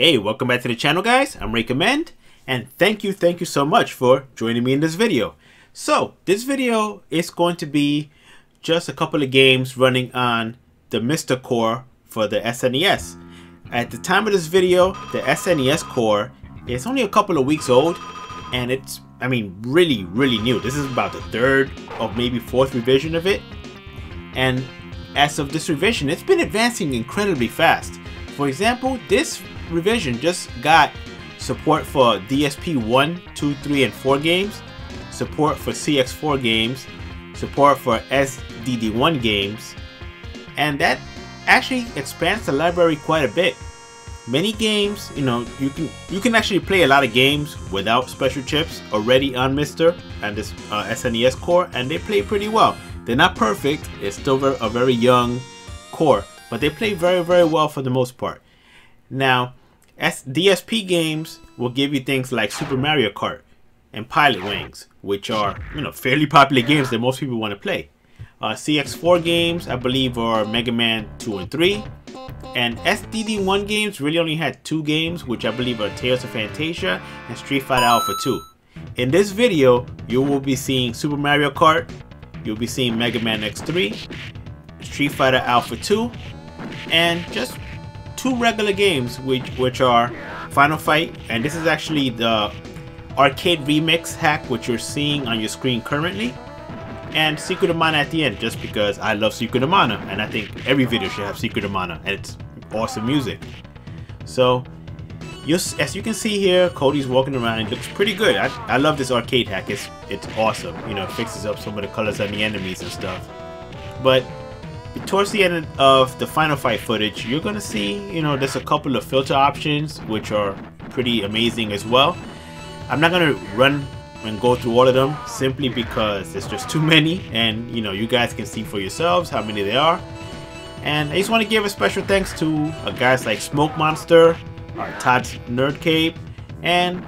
Hey, welcome back to the channel guys, I'm Ray Commend, and thank you, thank you so much for joining me in this video. So, this video is going to be just a couple of games running on the MiSTer core for the SNES. At the time of this video, the SNES core is only a couple of weeks old, and it's, I mean, really, really new. This is about the third or maybe fourth revision of it, and as of this revision, it's been advancing incredibly fast. For example, this revision just got support for DSP 1, 2, 3, and 4 games, support for CX4 games, support for SDD1 games, and that actually expands the library quite a bit. Many games, you know, you can you can actually play a lot of games without special chips already on MiSTer and this uh, SNES core, and they play pretty well. They're not perfect; it's still a very young core, but they play very very well for the most part. Now, S DSP games will give you things like Super Mario Kart and Pilotwings, which are you know fairly popular games that most people want to play. Uh, CX4 games, I believe, are Mega Man 2 and 3. And SDD1 games really only had two games, which I believe are Tales of Phantasia and Street Fighter Alpha 2. In this video, you will be seeing Super Mario Kart, you'll be seeing Mega Man X3, Street Fighter Alpha 2, and just two regular games, which which are Final Fight, and this is actually the arcade remix hack, which you're seeing on your screen currently, and Secret of Mana at the end, just because I love Secret of Mana, and I think every video should have Secret of Mana, and it's awesome music. So, as you can see here, Cody's walking around. It looks pretty good. I, I love this arcade hack. It's it's awesome. You know, it fixes up some of the colors on the enemies and stuff. But towards the end of the final fight footage, you're gonna see, you know, there's a couple of filter options which are pretty amazing as well. I'm not gonna run and go through all of them simply because there's just too many and you know you guys can see for yourselves how many there are and I just want to give a special thanks to uh, guys like Smokemonster, uh, Todd's Nerd Cave, and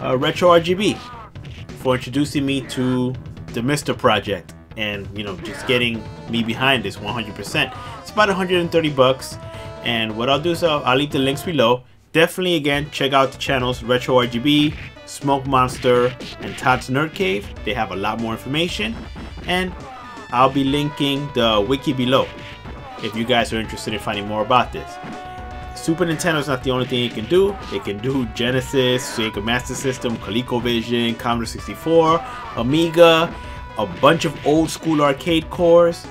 uh, RetroRGB for introducing me to the MiSTer project and you know just getting me behind this 100%. It's about 130 bucks, and what I'll do is I'll, I'll leave the links below. Definitely again check out the channels Retro RGB, Smokemonster, and Todd's Nerd Cave. They have a lot more information, and I'll be linking the wiki below if you guys are interested in finding more about this. Super Nintendo is not the only thing it can do. It can do Genesis, Sega Master System, ColecoVision, Commodore 64, Amiga, a bunch of old school arcade cores,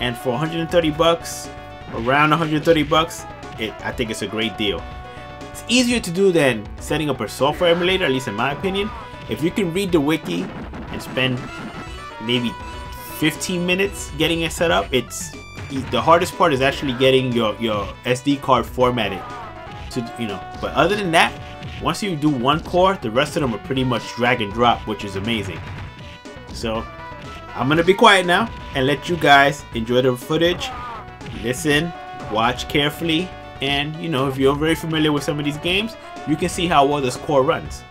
and for 130 bucks, around 130 bucks, it, I think it's a great deal. It's easier to do than setting up a software emulator, at least in my opinion. If you can read the wiki and spend maybe 15 minutes getting it set up, it's the hardest part is actually getting your your SD card formatted. To you know, but other than that, once you do one core, the rest of them are pretty much drag and drop, which is amazing. So I'm gonna be quiet now and let you guys enjoy the footage, listen, watch carefully, and you know, if you're very familiar with some of these games, you can see how well this core runs.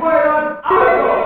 Round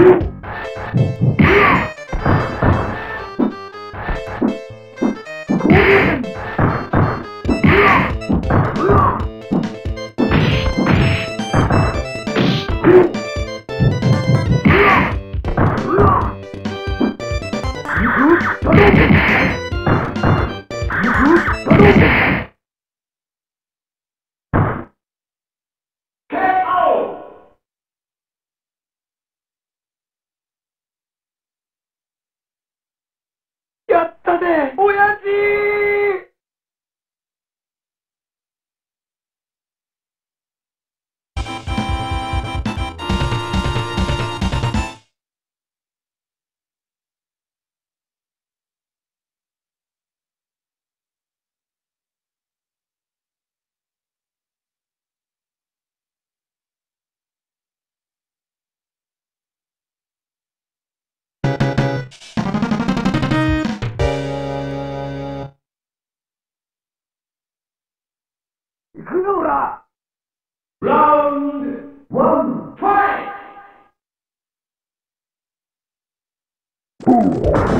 you 交